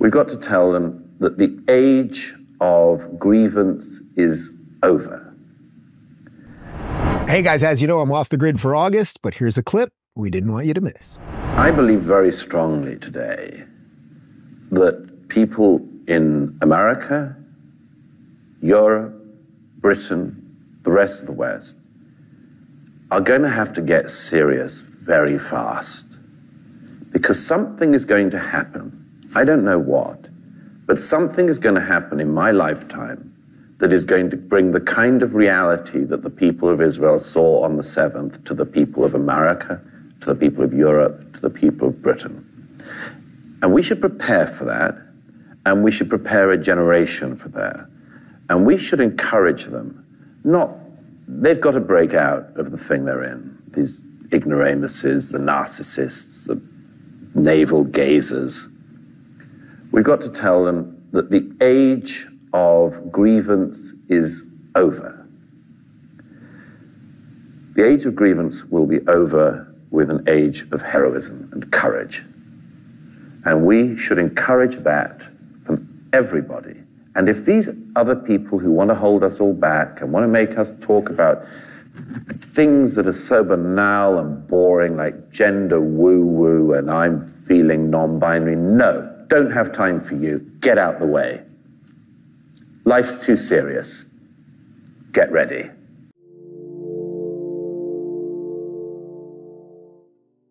We've got to tell them that the age of grievance is over. Hey guys, as you know, I'm off the grid for August, but here's a clip we didn't want you to miss. I believe very strongly today that people in America, Europe, Britain, the rest of the West are going to have to get serious very fast because something is going to happen. I don't know what, but something is going to happen in my lifetime that is going to bring the kind of reality that the people of Israel saw on the 7th to the people of America, to the people of Europe, to the people of Britain. And we should prepare for that, and we should prepare a generation for that. And we should encourage them, not, they've got to break out of the thing they're in, these ignoramuses, the narcissists, the navel gazers. We've got to tell them that the age of grievance is over. The age of grievance will be over with an age of heroism and courage. And we should encourage that from everybody. And if these other people who want to hold us all back and want to make us talk about things that are so banal and boring, like gender woo woo and I'm feeling non binary, no, don't have time for you. Get out the way. Life's too serious. Get ready.